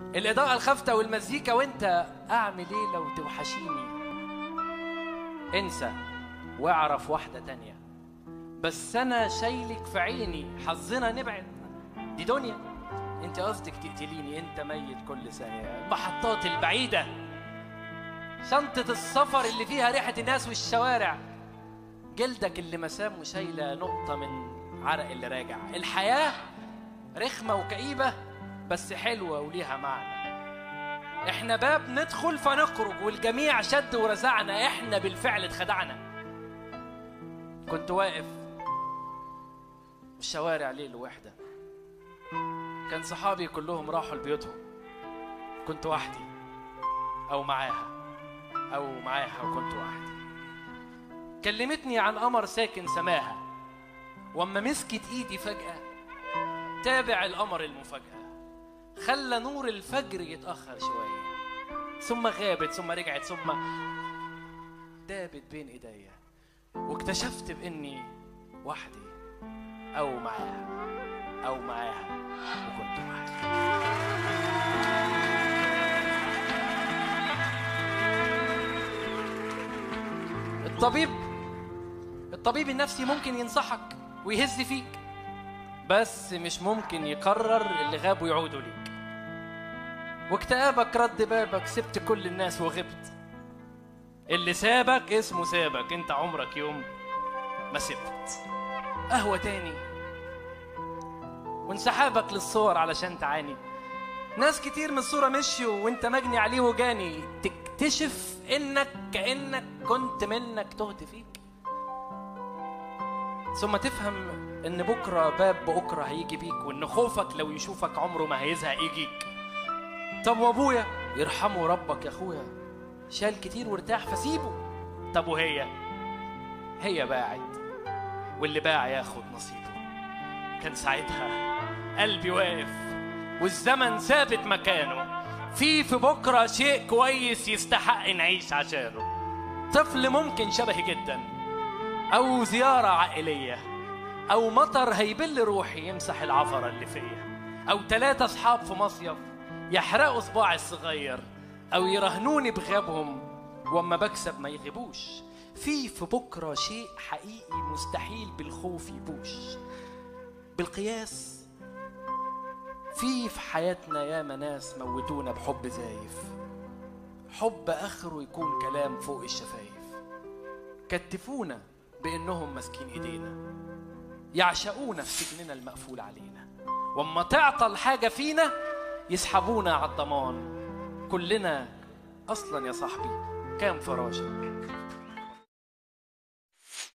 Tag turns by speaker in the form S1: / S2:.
S1: الإضاءة الخافتة والمزيكا وأنت أعمل إيه لو توحشيني؟ انسى واعرف واحدة تانية. بس أنا شايلك في عيني حظنا نبعد. دي دنيا. أنت قصدك تقتليني أنت ميت كل ثانية. المحطات البعيدة. شنطة السفر اللي فيها ريحة الناس والشوارع. جلدك اللي مسام وشايلة نقطة من عرق اللي راجع. الحياة رخمة وكئيبة. بس حلوة وليها معنى. إحنا باب ندخل فنخرج والجميع شد ورزعنا إحنا بالفعل اتخدعنا. كنت واقف الشوارع ليل وحدة. كان صحابي كلهم راحوا لبيوتهم. كنت وحدي أو معاها أو معاها وكنت وحدي. كلمتني عن قمر ساكن سماها وأما مسكت إيدي فجأة تابع القمر المفاجأة. خلى نور الفجر يتأخر شوية. ثم غابت ثم رجعت ثم دابت بين إيديا. واكتشفت بإني وحدي. أو معاها أو معاها. وكنت وحدي الطبيب الطبيب النفسي ممكن ينصحك ويهز فيك بس مش ممكن يقرر اللي غاب ويعودوا ليك. واكتئابك رد بابك سبت كل الناس وغبت. اللي سابك اسمه سابك انت عمرك يوم ما سبت. قهوة تاني. وانسحابك للصور علشان تعاني. ناس كتير من الصورة مشيوا وانت مجني عليه وجاني. تكتشف إنك كأنك كنت منك تهت فيك. ثم تفهم إن بكرة باب بكرة هيجي بيك وإن خوفك لو يشوفك عمره ما هيزهق يجيك. طب وابويا؟ يرحمه ربك يا أخويا. شال كتير وارتاح فسيبه. طب وهي؟ هي باعت. واللي باع ياخد نصيبه. كان ساعتها قلبي واقف والزمن ثابت مكانه. في في بكرة شيء كويس يستحق نعيش عشانه. طفل ممكن شبهي جدا. أو زيارة عائلية. أو مطر هيبل روحي يمسح العفرة اللي فيا. أو ثلاثة أصحاب في مصيف. يحرقوا صباعي الصغير أو يرهنوني بغيابهم وأما بكسب ما يغيبوش. في في بكرة شيء حقيقي مستحيل بالخوف يبوش. بالقياس في في حياتنا ياما ناس موتونا بحب زايف. حب آخره يكون كلام فوق الشفايف. كتفونا بأنهم ماسكين إيدينا. يعشقونا في سجننا المقفول علينا. وأما تعطل حاجة فينا يسحبونا على الضمان. كلنا أصلا يا صاحبي. كام فراشه؟